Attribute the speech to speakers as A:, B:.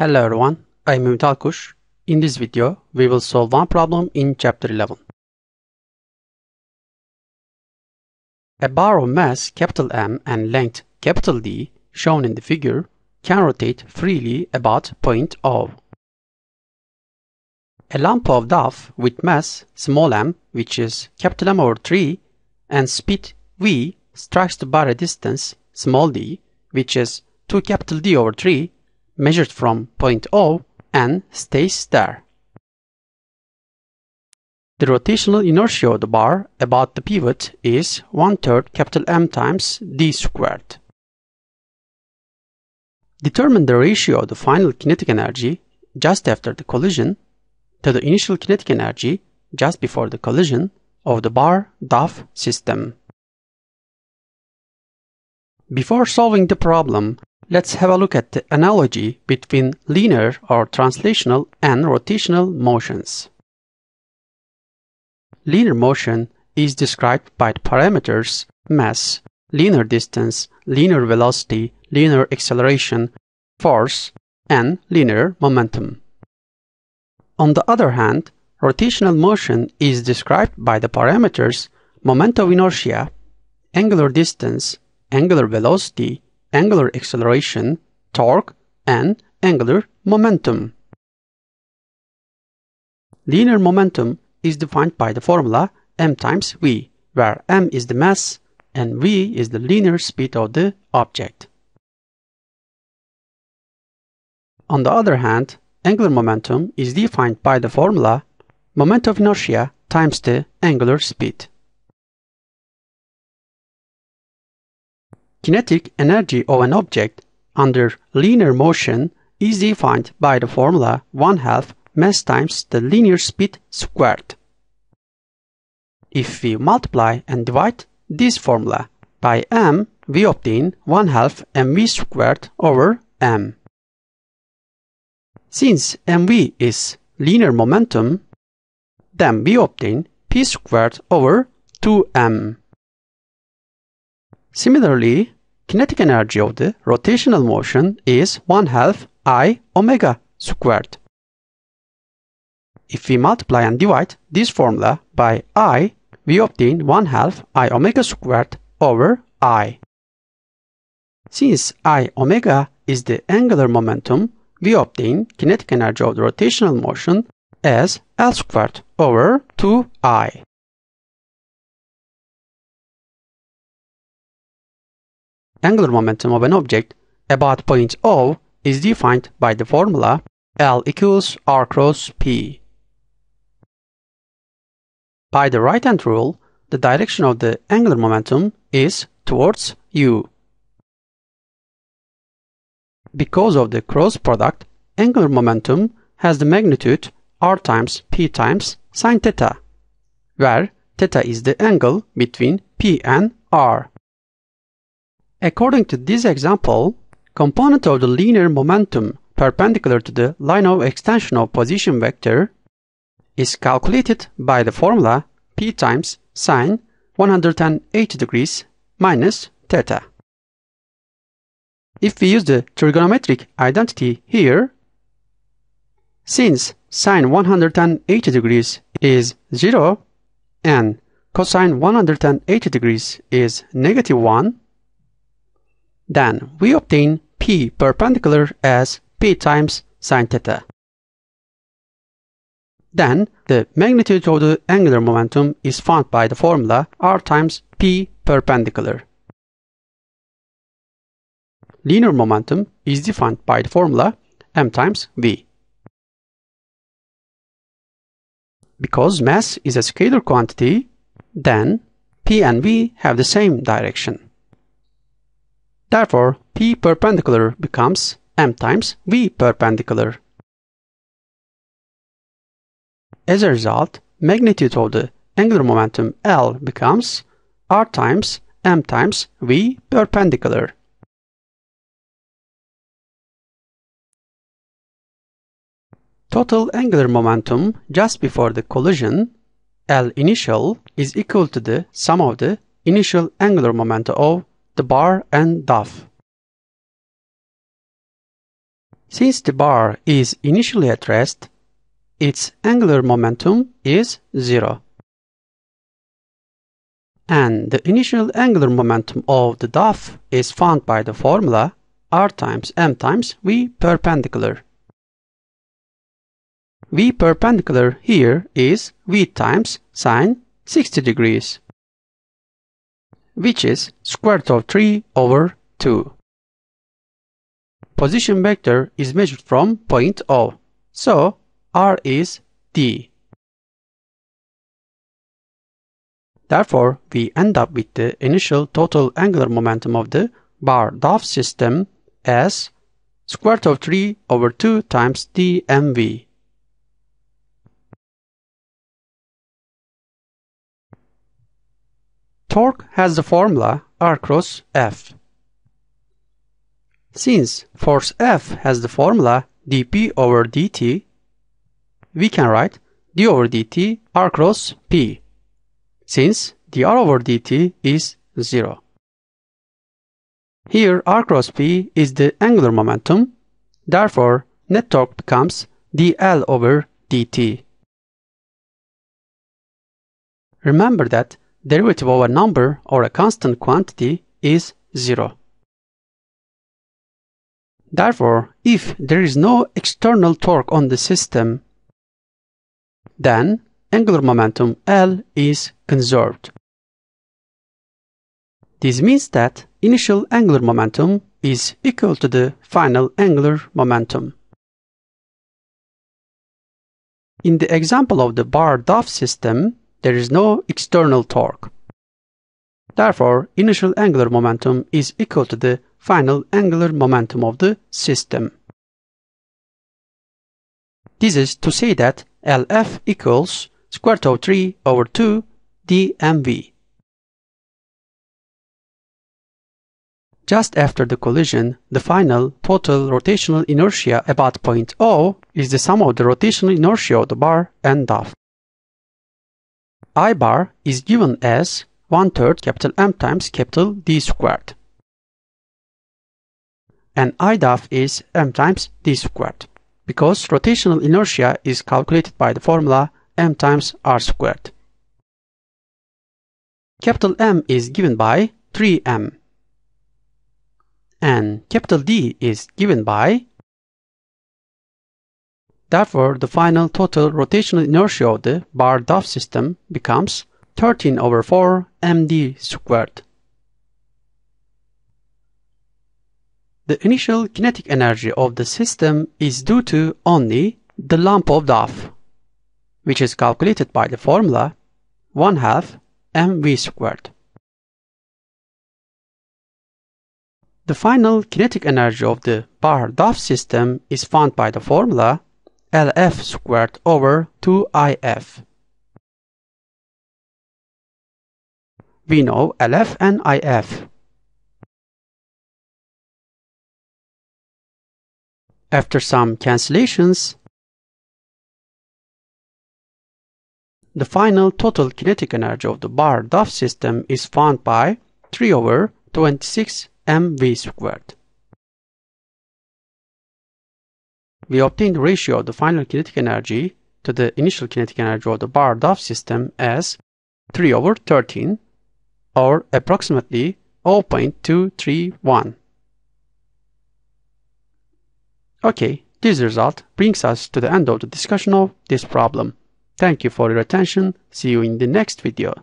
A: Hello everyone, I'm Mehmet Alkuş. In this video, we will solve one problem in chapter 11. A bar of mass capital M and length capital D shown in the figure can rotate freely about point O. A lump of duff with mass small m which is capital M over 3 and speed v strikes the bar at distance small d which is 2 capital D over 3 measured from point O and stays there. The rotational inertia of the bar about the pivot is one-third capital M times d squared. Determine the ratio of the final kinetic energy just after the collision to the initial kinetic energy just before the collision of the bar duff system. Before solving the problem, let's have a look at the analogy between linear or translational and rotational motions. Linear motion is described by the parameters mass, linear distance, linear velocity, linear acceleration, force, and linear momentum. On the other hand, rotational motion is described by the parameters moment of inertia, angular distance, angular velocity, angular acceleration, torque, and angular momentum. Linear momentum is defined by the formula m times v, where m is the mass and v is the linear speed of the object. On the other hand, angular momentum is defined by the formula moment of inertia times the angular speed. Kinetic energy of an object under linear motion is defined by the formula 1 half mass times the linear speed squared. If we multiply and divide this formula by m, we obtain 1 half mv squared over m. Since mv is linear momentum, then we obtain p squared over 2m. Similarly, kinetic energy of the rotational motion is 1 half i omega squared. If we multiply and divide this formula by i, we obtain 1 half i omega squared over i. Since i omega is the angular momentum, we obtain kinetic energy of the rotational motion as L squared over 2I. Angular momentum of an object about point O is defined by the formula L equals R cross P. By the right-hand rule, the direction of the angular momentum is towards you. Because of the cross product, angular momentum has the magnitude r times p times sine theta, where theta is the angle between p and r. According to this example, component of the linear momentum perpendicular to the line of extension of position vector is calculated by the formula p times sine 180 degrees minus theta. If we use the trigonometric identity here, since sine 180 degrees is 0 and cosine 180 degrees is negative 1, then we obtain p perpendicular as p times sine theta. Then the magnitude of the angular momentum is found by the formula r times p perpendicular. Linear momentum is defined by the formula m times v. Because mass is a scalar quantity, then p and v have the same direction. Therefore, p perpendicular becomes m times v perpendicular. As a result, magnitude of the angular momentum L becomes r times m times v perpendicular. Total angular momentum just before the collision, L initial, is equal to the sum of the initial angular momentum of the bar and duff. Since the bar is initially at rest, its angular momentum is zero. And the initial angular momentum of the duff is found by the formula r times m times v perpendicular. v perpendicular here is v times sine 60 degrees, which is square root of 3 over 2. Position vector is measured from point O, so r is d. Therefore, we end up with the initial total angular momentum of the bar DAF system as square root of 3 over 2 times dmv. Torque has the formula R cross F. Since force F has the formula dp over dt, we can write d over dt R cross P, since dr over dt is 0. Here r cross p is the angular momentum, therefore net torque becomes dl over dt. Remember that derivative of a number or a constant quantity is zero. Therefore, if there is no external torque on the system, then angular momentum L is conserved. This means that initial angular momentum is equal to the final angular momentum. In the example of the bar DAF system, there is no external torque. Therefore, initial angular momentum is equal to the final angular momentum of the system. This is to say that LF equals square root of 3 over 2 dmv. Just after the collision, the final total rotational inertia about point O is the sum of the rotational inertia of the bar and DAF. I bar is given as 1 third capital M times capital D squared. And I DAF is M times D squared because rotational inertia is calculated by the formula M times R squared. Capital M is given by 3M and capital D is given by Therefore, the final total rotational inertia of the bar DAF system becomes 13 over 4 md squared. The initial kinetic energy of the system is due to only the lump of Duff, which is calculated by the formula 1 half mv squared. The final kinetic energy of the bar DAF system is found by the formula Lf squared over 2If. We know Lf and If. After some cancellations, the final total kinetic energy of the bar duff system is found by 3 over 26 mv squared. We obtain the ratio of the final kinetic energy to the initial kinetic energy of the bar DAF system as 3 over 13 or approximately 0.231. Okay, this result brings us to the end of the discussion of this problem. Thank you for your attention. See you in the next video.